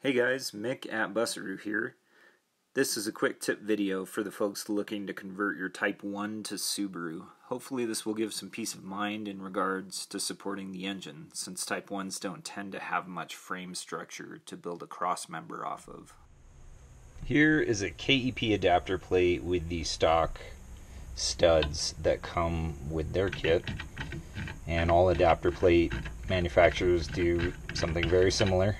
Hey guys, Mick at Busaru here. This is a quick tip video for the folks looking to convert your Type 1 to Subaru. Hopefully this will give some peace of mind in regards to supporting the engine, since Type 1s don't tend to have much frame structure to build a cross member off of. Here is a KEP adapter plate with the stock studs that come with their kit. And all adapter plate manufacturers do something very similar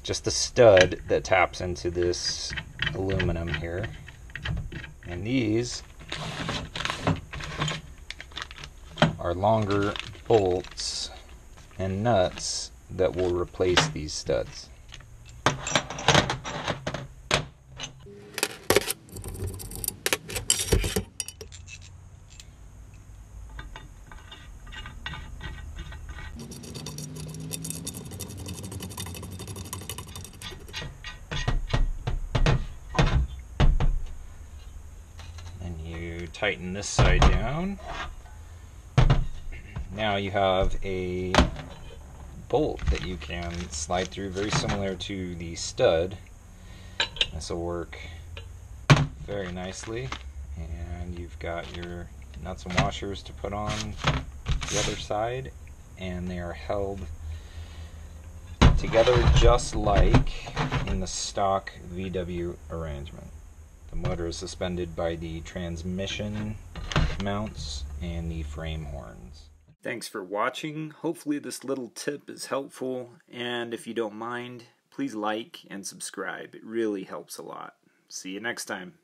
just a stud that taps into this aluminum here. And these are longer bolts and nuts that will replace these studs. Tighten this side down. Now you have a bolt that you can slide through, very similar to the stud. This will work very nicely. And you've got your nuts and washers to put on the other side, and they are held together just like in the stock VW arrangement. The motor is suspended by the transmission mounts and the frame horns. Thanks for watching. Hopefully this little tip is helpful and if you don't mind, please like and subscribe. It really helps a lot. See you next time.